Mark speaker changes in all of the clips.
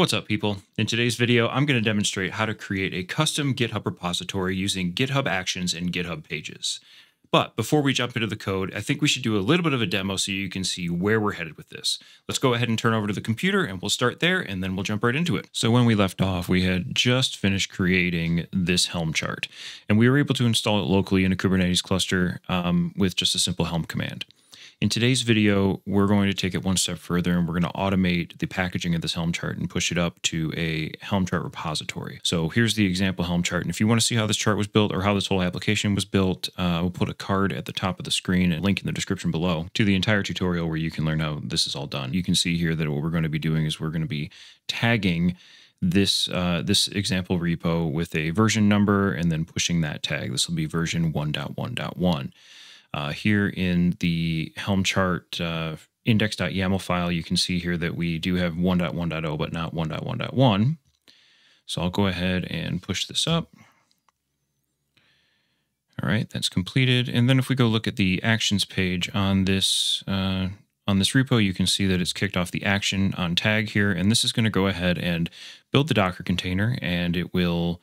Speaker 1: What's up, people? In today's video, I'm going to demonstrate how to create a custom GitHub repository using GitHub Actions and GitHub Pages. But before we jump into the code, I think we should do a little bit of a demo so you can see where we're headed with this. Let's go ahead and turn over to the computer and we'll start there and then we'll jump right into it. So when we left off, we had just finished creating this Helm chart and we were able to install it locally in a Kubernetes cluster um, with just a simple Helm command. In today's video, we're going to take it one step further and we're going to automate the packaging of this Helm chart and push it up to a Helm chart repository. So here's the example Helm chart. And if you want to see how this chart was built or how this whole application was built, uh, we'll put a card at the top of the screen and link in the description below to the entire tutorial where you can learn how this is all done. You can see here that what we're going to be doing is we're going to be tagging this uh, this example repo with a version number and then pushing that tag. This will be version 1.1.1. Uh, here in the Helm chart uh, index.yaml file, you can see here that we do have 1.1.0, but not 1.1.1. So I'll go ahead and push this up. All right, that's completed. And then if we go look at the actions page on this uh, on this repo, you can see that it's kicked off the action on tag here. And this is going to go ahead and build the Docker container, and it will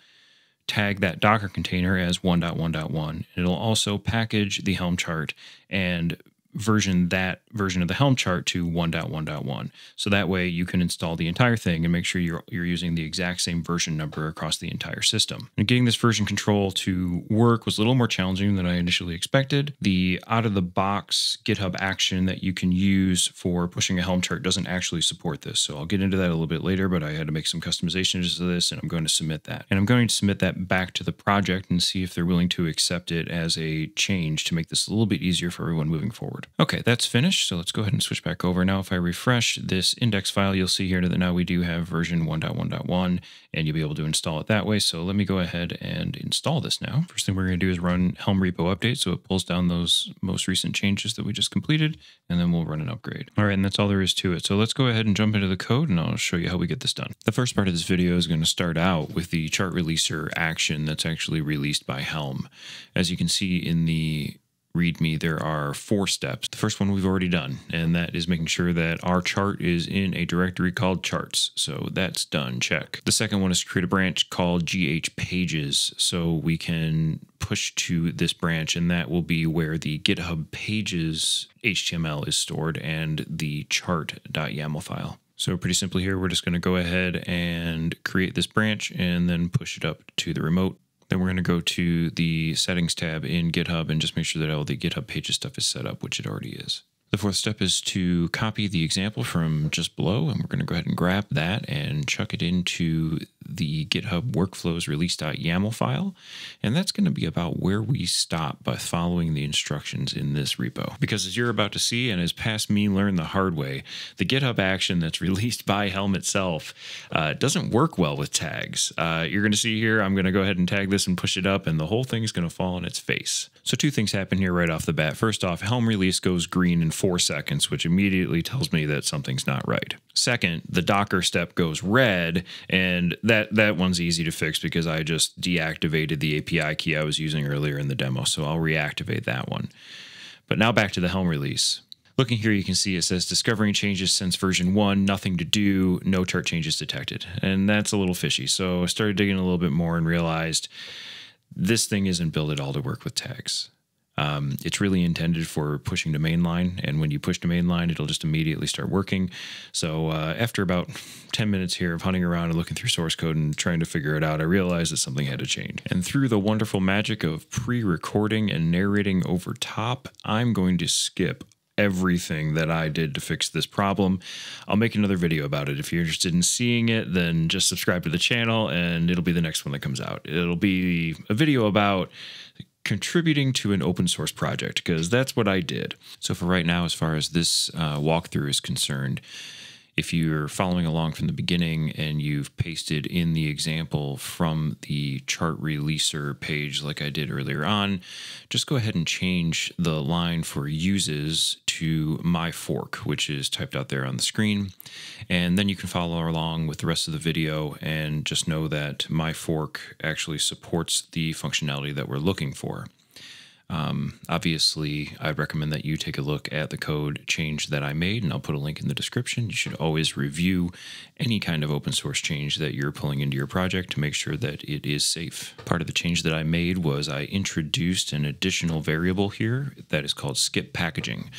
Speaker 1: tag that Docker container as 1.1.1. It'll also package the Helm chart and version that version of the Helm chart to 1.1.1. So that way you can install the entire thing and make sure you're, you're using the exact same version number across the entire system. And getting this version control to work was a little more challenging than I initially expected. The out of the box GitHub action that you can use for pushing a Helm chart doesn't actually support this. So I'll get into that a little bit later, but I had to make some customizations to this and I'm going to submit that. And I'm going to submit that back to the project and see if they're willing to accept it as a change to make this a little bit easier for everyone moving forward. Okay, that's finished. So let's go ahead and switch back over. Now, if I refresh this index file, you'll see here that now we do have version 1.1.1 and you'll be able to install it that way. So let me go ahead and install this now. First thing we're going to do is run Helm repo update. So it pulls down those most recent changes that we just completed, and then we'll run an upgrade. All right, and that's all there is to it. So let's go ahead and jump into the code and I'll show you how we get this done. The first part of this video is going to start out with the chart releaser action that's actually released by Helm. As you can see in the README, there are four steps. The first one we've already done, and that is making sure that our chart is in a directory called charts. So that's done, check. The second one is to create a branch called GH pages so we can push to this branch, and that will be where the GitHub pages HTML is stored and the chart.yaml file. So pretty simply here, we're just going to go ahead and create this branch and then push it up to the remote then we're going to go to the settings tab in GitHub and just make sure that all the GitHub pages stuff is set up, which it already is. The fourth step is to copy the example from just below, and we're going to go ahead and grab that and chuck it into the GitHub workflows release.yaml file. And that's going to be about where we stop by following the instructions in this repo. Because as you're about to see, and as past me learned the hard way, the GitHub action that's released by Helm itself uh, doesn't work well with tags. Uh, you're going to see here, I'm going to go ahead and tag this and push it up, and the whole thing is going to fall on its face. So two things happen here right off the bat. First off, Helm release goes green in four seconds, which immediately tells me that something's not right. Second, the Docker step goes red, and that that one's easy to fix because I just deactivated the API key I was using earlier in the demo, so I'll reactivate that one. But now back to the Helm release. Looking here, you can see it says discovering changes since version 1, nothing to do, no chart changes detected. And that's a little fishy. So I started digging a little bit more and realized this thing isn't built at all to work with tags. Um, it's really intended for pushing to mainline, and when you push to mainline, it'll just immediately start working. So uh, after about 10 minutes here of hunting around and looking through source code and trying to figure it out, I realized that something had to change. And through the wonderful magic of pre-recording and narrating over top, I'm going to skip everything that I did to fix this problem. I'll make another video about it. If you're interested in seeing it, then just subscribe to the channel and it'll be the next one that comes out. It'll be a video about contributing to an open source project because that's what I did. So for right now, as far as this uh, walkthrough is concerned, if you're following along from the beginning and you've pasted in the example from the chart releaser page like I did earlier on, just go ahead and change the line for uses to my fork, which is typed out there on the screen. And then you can follow along with the rest of the video and just know that my fork actually supports the functionality that we're looking for. Um, obviously, I'd recommend that you take a look at the code change that I made, and I'll put a link in the description. You should always review any kind of open source change that you're pulling into your project to make sure that it is safe. Part of the change that I made was I introduced an additional variable here that is called skip packaging.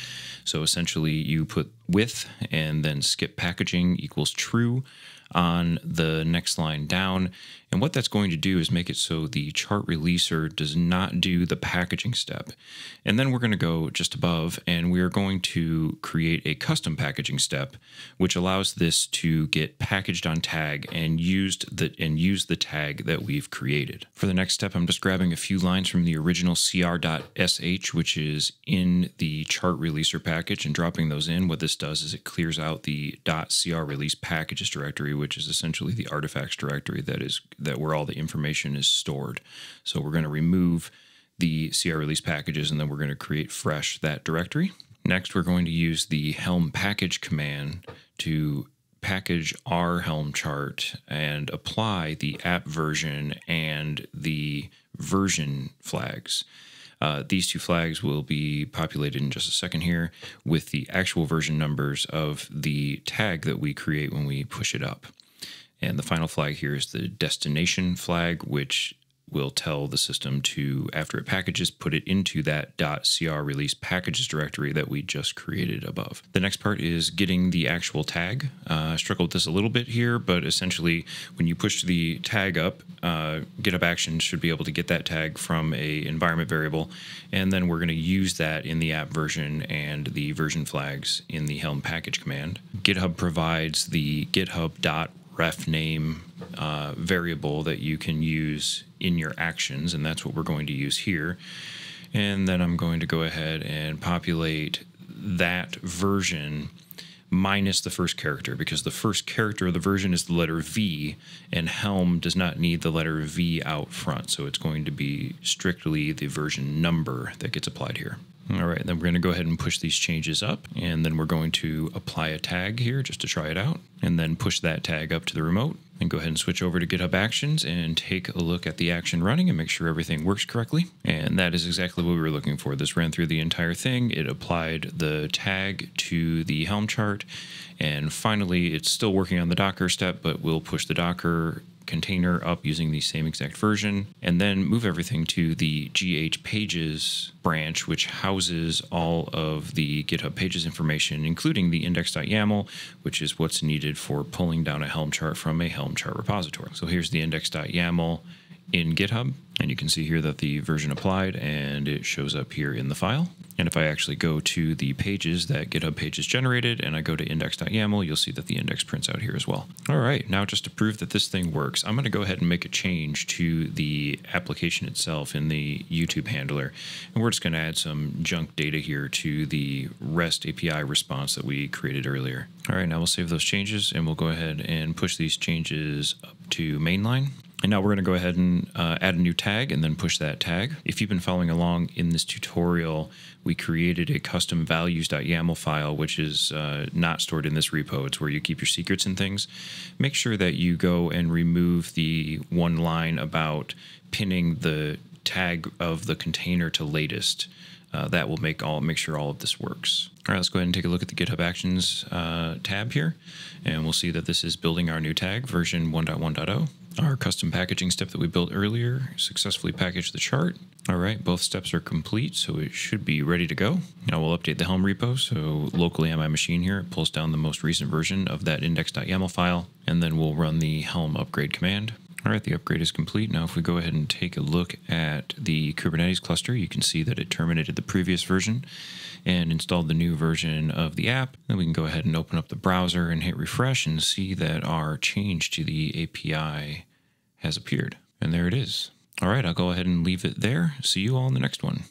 Speaker 1: So essentially, you put with and then skip packaging equals true on the next line down. And what that's going to do is make it so the chart releaser does not do the packaging step. And then we're going to go just above and we are going to create a custom packaging step, which allows this to get packaged on tag and used the and use the tag that we've created. For the next step, I'm just grabbing a few lines from the original cr.sh, which is in the chart releaser package and dropping those in. What this does is it clears out the .cr release packages directory which is essentially the artifacts directory that is that where all the information is stored. So we're going to remove the CR release packages and then we're going to create fresh that directory. Next, we're going to use the helm package command to package our Helm chart and apply the app version and the version flags. Uh, these two flags will be populated in just a second here with the actual version numbers of the tag that we create when we push it up. And the final flag here is the destination flag, which will tell the system to, after it packages, put it into that .cr release packages directory that we just created above. The next part is getting the actual tag. Uh, I struggled with this a little bit here, but essentially when you push the tag up, uh, GitHub Actions should be able to get that tag from a environment variable, and then we're going to use that in the app version and the version flags in the Helm package command. GitHub provides the GitHub.ref name uh, variable that you can use in your actions, and that's what we're going to use here. And then I'm going to go ahead and populate that version minus the first character because the first character of the version is the letter V, and Helm does not need the letter V out front. So it's going to be strictly the version number that gets applied here. All right, then we're going to go ahead and push these changes up, and then we're going to apply a tag here just to try it out, and then push that tag up to the remote, and go ahead and switch over to GitHub Actions and take a look at the action running and make sure everything works correctly. And that is exactly what we were looking for. This ran through the entire thing. It applied the tag to the Helm chart, and finally, it's still working on the Docker step, but we'll push the Docker container up using the same exact version, and then move everything to the GH pages branch, which houses all of the GitHub pages information, including the index.yaml, which is what's needed for pulling down a Helm chart from a Helm chart repository. So here's the index.yaml in GitHub. And you can see here that the version applied and it shows up here in the file. And if I actually go to the pages that GitHub pages generated and I go to index.yaml, you'll see that the index prints out here as well. All right, now just to prove that this thing works, I'm gonna go ahead and make a change to the application itself in the YouTube handler. And we're just gonna add some junk data here to the REST API response that we created earlier. All right, now we'll save those changes and we'll go ahead and push these changes up to mainline. And now we're going to go ahead and uh, add a new tag and then push that tag. If you've been following along in this tutorial, we created a custom values.yaml file, which is uh, not stored in this repo. It's where you keep your secrets and things. Make sure that you go and remove the one line about pinning the tag of the container to latest. Uh, that will make all make sure all of this works. All right, let's go ahead and take a look at the GitHub Actions uh, tab here, and we'll see that this is building our new tag version 1.1.0. Our custom packaging step that we built earlier successfully packaged the chart. All right, both steps are complete, so it should be ready to go. Now we'll update the Helm repo. So locally on my machine here, it pulls down the most recent version of that index.yaml file, and then we'll run the Helm upgrade command. All right, the upgrade is complete. Now, if we go ahead and take a look at the Kubernetes cluster, you can see that it terminated the previous version and installed the new version of the app. Then we can go ahead and open up the browser and hit refresh and see that our change to the API has appeared. And there it is. All right, I'll go ahead and leave it there. See you all in the next one.